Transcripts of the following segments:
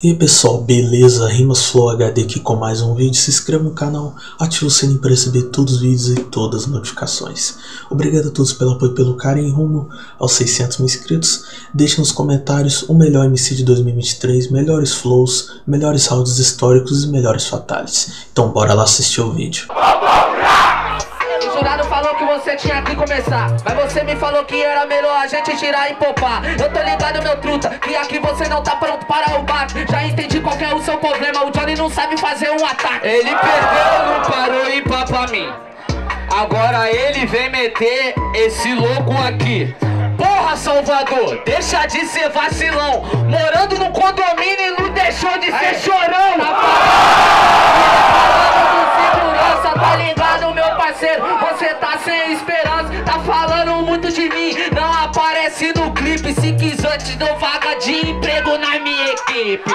E aí pessoal, beleza? Rimas Flow HD aqui com mais um vídeo. Se inscreva no canal, ative o sininho para receber todos os vídeos e todas as notificações. Obrigado a todos pelo apoio e pelo carinho rumo aos 600 mil inscritos. Deixe nos comentários o melhor MC de 2023, melhores flows, melhores rounds históricos e melhores fatales. Então bora lá assistir o vídeo você tinha que começar. Mas você me falou que era melhor a gente tirar e popar Eu tô ligado, meu truta, que aqui você não tá pronto para o bate. Já entendi qual é o seu problema, o Johnny não sabe fazer um ataque. Ele perdeu, não parou e pá pra mim. Agora ele vem meter esse louco aqui. Porra, Salvador, deixa de ser vacilão. Morando no condomínio e não deixou de ser chorão. Tá dou vaga de emprego na minha equipe.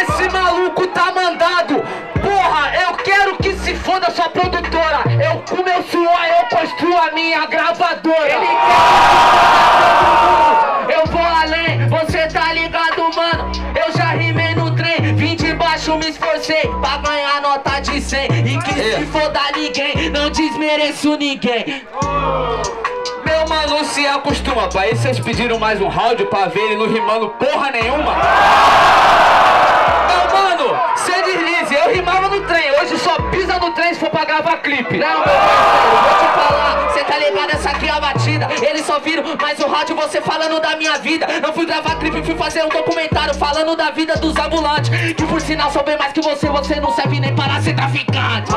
Esse maluco tá mandado. Porra, eu quero que se foda sua produtora. Eu, com meu suor, eu construo a minha gravadora. Ele quer desmereço ninguém. Meu mano se acostuma, pai. Vocês pediram mais um round pra ver ele não rimando porra nenhuma? Meu mano, cê deslize, eu rimava no trem, hoje só pisa no trem se for pra gravar clipe. Não, meu parceiro, vou te falar, cê tá ligado, essa aqui é a batida. Eles só viram mais um rádio você falando da minha vida. Não fui gravar clipe, fui fazer um documentário falando da vida dos ambulantes. Que por sinal sou bem mais que você, você não serve nem para ser traficante.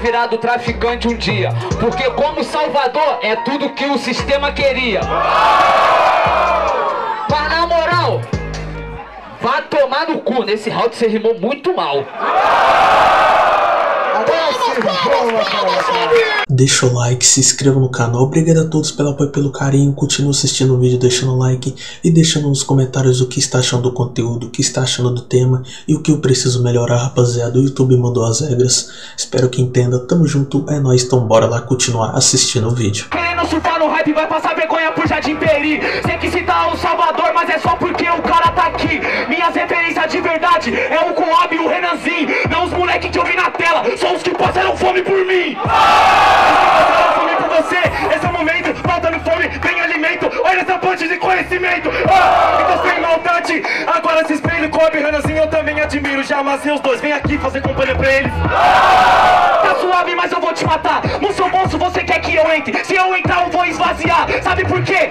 Virado traficante um dia. Porque como Salvador é tudo que o sistema queria. Mas na moral, vá tomar no cu. Nesse round você rimou muito mal. Deixa o like, se inscreva no canal. Obrigado a todos pelo apoio e pelo carinho. Continue assistindo o vídeo, deixando o like e deixando nos comentários o que está achando do conteúdo, o que está achando do tema e o que eu preciso melhorar, rapaziada. O YouTube mandou as regras. Espero que entenda. Tamo junto, é nóis. Então bora lá continuar assistindo o vídeo. Querendo surfar no hype, vai passar vergonha por Jardim Peri. Sei que citar o Salvador, mas é só porque o cara tá aqui. Minhas referências de verdade é o Coab e o Renanzinho. Não os moleques que eu vi na só os que passaram fome por mim. Passaram fome por você, esse é o momento. Faltando fome, tem alimento. Olha essa ponte de conhecimento. Ah, então sem maldade, agora se espelho, Coab e Renanzinho eu também admiro. Já amassei os dois, vem aqui fazer companhia pra eles. Tá suave, mas eu vou te matar. No seu bolso você quer que eu entre. Se eu entrar, eu vou esvaziar. Sabe por quê?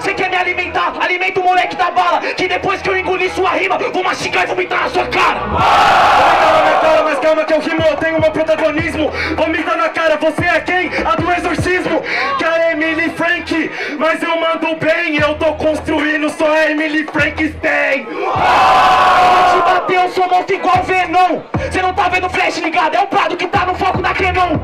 Você quer me alimentar? Alimenta o moleque da bala. Que depois que eu engolir sua rima, vou mastigar e vomitar na sua cara. Calma, minha cara, mas calma que eu rimo, eu tenho meu protagonismo. Vomita na cara, você é quem? A do exorcismo. Que a Emily Frank, mas eu mando bem. Eu tô construindo só a Emily Frankenstein. Se bater, eu sou monstro igual Venom. Você não tá vendo flash ligado, é o Prado que tá no foco da Canon.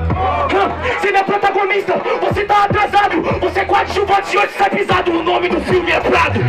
Você não é protagonista, você tá atrasado. Você é coadjuvante de hoje sai pisado. O nome do filme é Prado.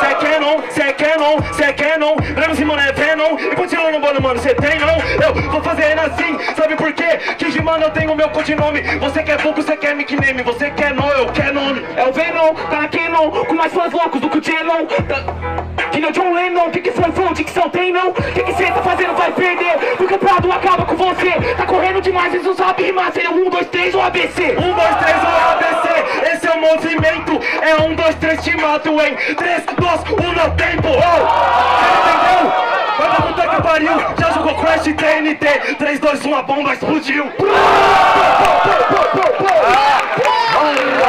Cê quer não, cê quer não, cê quer não. Lembra mano é Venom. E continua no bolo, mano, cê tem não? Eu vou fazendo assim, sabe por quê? Que de mano eu tenho meu codinome. Você quer pouco, você quer nickname. Você quer não, eu quero nome. É o Venom, tá Canon. Com mais fãs loucos do que o Genon. Tá... Que nem o John Lennon. Que que foi, foi, dicção tem não? Que que cê tá fazendo, vai perder. Porque o Prado acaba com você. Tá correndo demais, eles não sabem rimar. Seria um, dois, três ou ABC. Um, dois, três ou ABC. Esse é o movimento. É um, dois, três, te mato em três, dois, um, no tempo. Oh, você entendeu? Vai pra puta que pariu. Já jogou Crash TNT. 3, 2, 1, a bomba explodiu.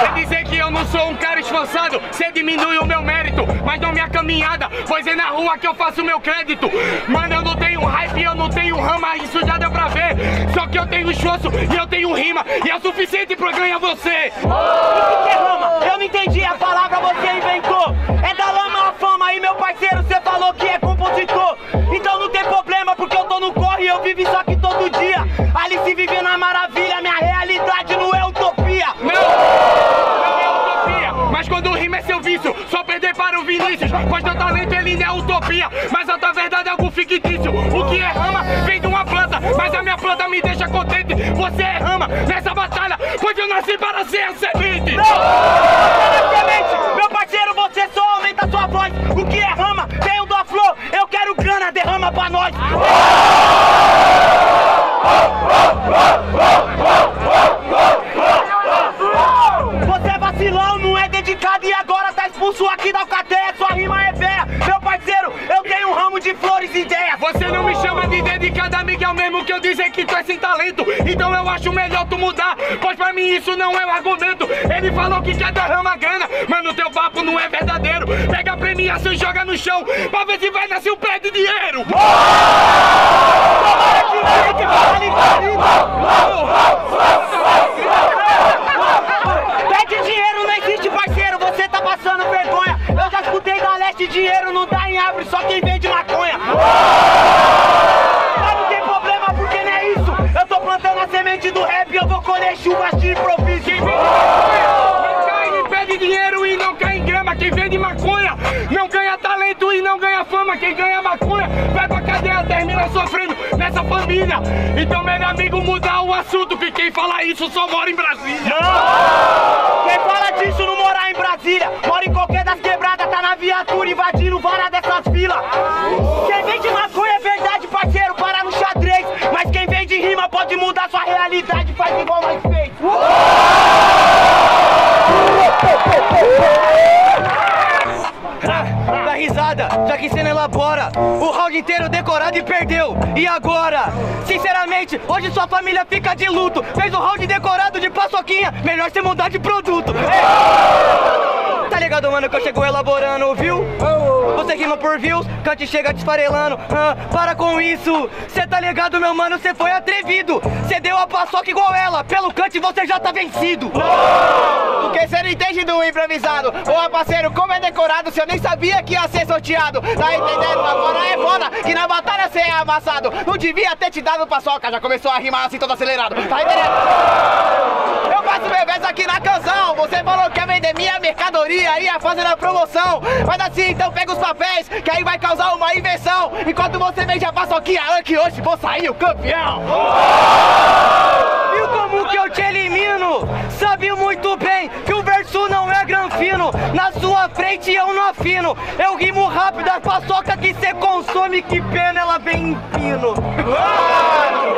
Vai dizer que eu não sou um cara esforçado, cê diminui o meu mérito, mas não minha caminhada, pois é na rua que eu faço meu crédito. Mano, eu não tenho hype, eu não tenho que eu tenho esforço e eu tenho rima, e é suficiente pra ganhar você. O que, é rama? Eu não entendi a palavra, você inventou. É da lama a fama aí, meu parceiro, cê falou que é compositor. Então não tem problema, porque eu tô no corre, eu vivo isso aqui todo dia. Ali se vive na maravilha, minha realidade não é utopia. Não, não é utopia, mas quando rima é seu vício, só perder o Vinícius. Pois teu talento é utopia, mas a tua verdade é algo fictício. O que é rama vem de uma planta, mas a planta me deixa contente. Você é rama nessa batalha, pois eu nasci para ser a semente. Meu parceiro, você só aumenta sua voz. O que é rama? Tem o do flor. Eu quero grana, derrama pra nós. Que eu dizer que tu é sem talento. Então eu acho melhor tu mudar, pois pra mim isso não é um argumento. Ele falou que quer derramar grana, mas no teu papo não é verdadeiro. Pega a premiação e joga no chão, pra ver se vai nascer um pé de dinheiro. Tomara Então, meu amigo, mudar o assunto, que quem fala isso só mora em Brasília. Quem fala disso não mora em Brasília, mora em qualquer das quebradas, tá na viatura invadindo vara dessas filas. Quem vende maconha é verdade, parceiro, para no xadrez. Mas quem vende rima pode mudar sua realidade, faz igual nós perdeu. E agora? Sinceramente, hoje sua família fica de luto. Fez o round decorado de paçoquinha. Melhor você mudar de produto. É. Tá ligado, mano, que eu chego elaborando, viu? Você rima por views, cante chega te esfarelando. Ah, para com isso. Cê tá ligado, meu mano, cê foi atrevido. Cê deu a paçoca igual ela. Pelo cante você já tá vencido. Porque você não entende do improvisado. Ô parceiro, como é decorado, se eu nem sabia que ia ser sorteado. Tá entendendo? Agora é foda que na batalha você é amassado. Não devia ter te dado paçoca, já começou a rimar assim todo acelerado. Tá entendendo? Eu faço meu verso aqui na canção. Você falou que ia vender minha mercadoria, ia fazer a promoção. Mas assim, então pega os papéis, que aí vai causar uma inversão. Enquanto você vende a paçoquinha, que hoje vou sair o campeão. Sua frente eu não afino. Eu rimo rápido, a paçoca que cê consome, que pena ela vem em pino.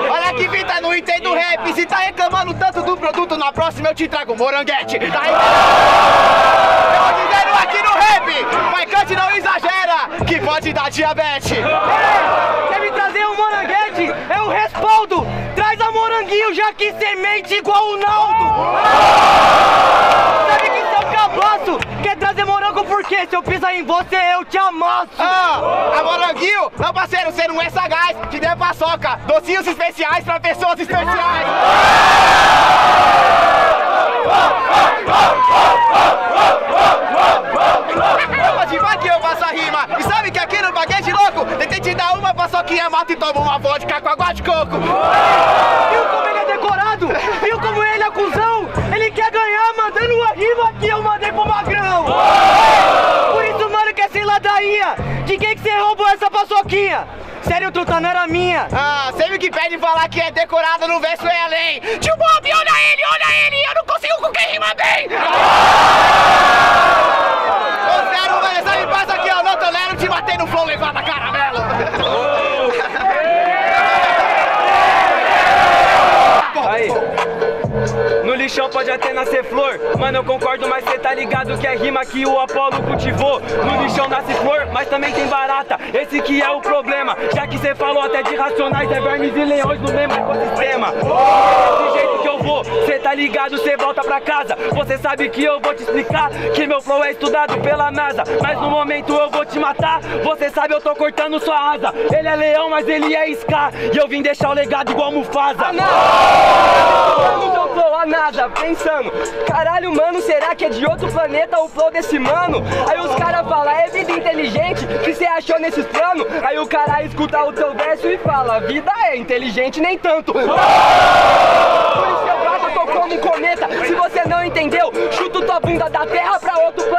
Olha que vida, não entendo rap. Se tá reclamando tanto do produto, na próxima eu te trago moranguete. Tá entendendo? Eu aqui no rap, mas cante não exagera, que pode dar diabetes. É, quer me trazer um moranguete? Eu respondo. Traz a moranguinho, já que semente igual o Naldo. Morango por quê? Se eu pisar em você, eu te amasso. Ah, a moranguinho, não parceiro, você não é sagaz, te der paçoca, docinhos especiais pra pessoas especiais. Pode vai que eu faço a rima. E sabe que aqui no Baguete Louco, tentei te dar uma paçoquinha, mata e toma uma vodka com água de coco. Viu como ele é decorado? Viu como ele é cuzão? Ele quer ganhar mandando uma rima que eu mandei pro Magrão. Essa paçoquinha? Sério, truta, não era minha. Ah, sempre que pede falar que é decorado no verso é além. Tio Bob, olha ele, olha ele, eu não consigo com quem rima bem. Ô, sério, velho, sabe, passa aqui, ó, não tolero te bater no flow, levanta caramelo. Aí. No lixão pode até nascer flor, mano eu concordo, tá ligado que é rima que o Apolo cultivou. No lixão nasce flor, mas também tem barata, esse que é o problema. Já que cê falou até de racionais, é vermes e leões no mesmo ecossistema. Desse jeito que eu vou, cê tá ligado, cê volta pra casa. Você sabe que eu vou te explicar que meu flow é estudado pela NASA. Mas no momento eu vou te matar, você sabe eu tô cortando sua asa. Ele é leão, mas ele é Scar, e eu vim deixar o legado igual Mufasa. Mano, eu a nada, pensando Caralho, mano, será que é de outro planeta o flow desse mano? Aí os caras falam, é vida inteligente que cê achou nesses planos? Aí o cara escuta o teu verso e fala, vida é inteligente nem tanto Por isso eu bato, tô como um cometa Se você não entendeu, chuto tua bunda da terra pra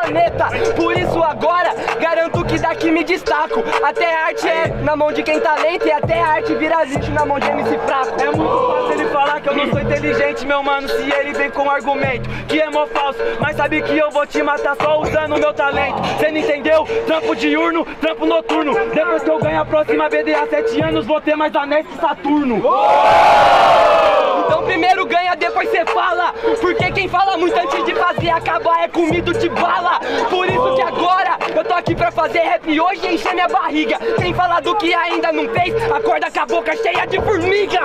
planeta Por isso agora, garanto que daqui me destaco. Até a arte é na mão de quem tá lento e até a arte vira lixo na mão de MC fraco. É muito fácil ele falar que eu não sou inteligente, meu mano, se ele vem com argumento que é mó falso, mas sabe que eu vou te matar só usando meu talento. Cê não entendeu? Trampo diurno, trampo noturno. Depois que eu ganho a próxima BDA 7 anos, vou ter mais anéis que Saturno. Então primeiro ganha, depois cê fala. Porque quem fala muito antes de fazer acabar é comido de bala. Por isso que agora eu tô aqui pra fazer rap hoje e encher minha barriga. Quem fala do que ainda não fez, acorda com a boca cheia de formiga.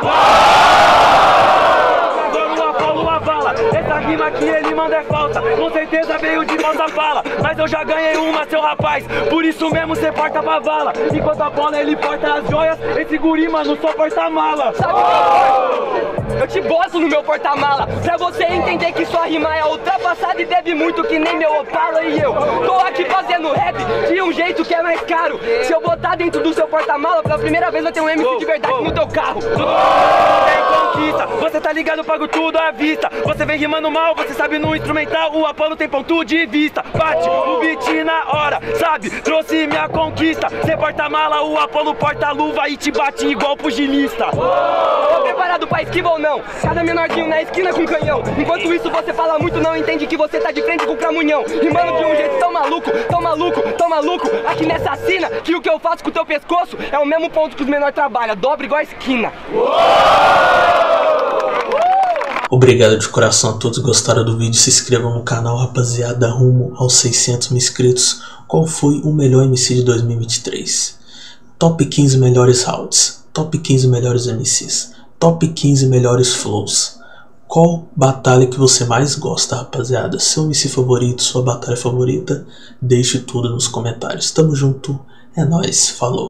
Vamos Apolo avala, essa rima que ele manda é falsa. Com certeza veio de falsa fala. Mas eu já ganhei uma, seu rapaz. Por isso mesmo cê porta pra vala. Enquanto a bola ele porta as joias. Esse guri, mano, só porta mala. Sabe o que eu te boto no meu porta-mala. Pra você entender que sua rima é ultrapassada E deve muito que nem meu Opala e eu. Tô aqui fazendo rap de um jeito que é mais caro. Se eu botar dentro do seu porta-mala Pela primeira vez eu tenho um MC de verdade no teu carro. Tem conquista, você tá ligado, pago tudo à vista. Você vem rimando mal, você sabe no instrumental O Apolo tem ponto de vista. Bate o beat na hora, sabe? Trouxe minha conquista. Cê porta-mala, o Apolo porta-luva E te bate igual pugilista. Tô preparado pra esquiva ou não? Cada menorzinho na esquina com canhão. Enquanto isso você fala muito, não entende que você tá de frente com o cramunhão. Rimando de um jeito tão maluco, tão maluco, tão maluco. Aqui nessa sina, que o que eu faço com o teu pescoço É o mesmo ponto que os menores trabalham, dobra igual a esquina Obrigado de coração a todos que gostaram do vídeo. Se inscrevam no canal, rapaziada, rumo aos 600 mil inscritos. Qual foi o melhor MC de 2023? Top 15 melhores rounds. Top 15 melhores MCs. Top 15 melhores flows. Qual batalha que você mais gosta, rapaziada? Seu MC favorito, sua batalha favorita? Deixe tudo nos comentários. Tamo junto, é nóis, falou.